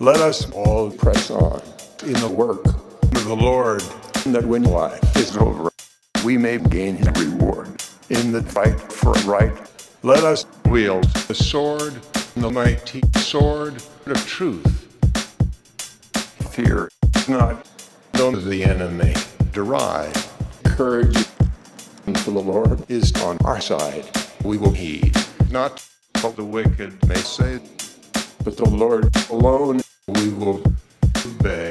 Let us all press on in the work of the Lord, that when life is over, we may gain his reward in the fight for right. Let us wield the sword, the mighty sword of truth. Fear not those the enemy derive. Courage for the Lord is on our side. We will heed not what the wicked may say, but the Lord alone we will obey.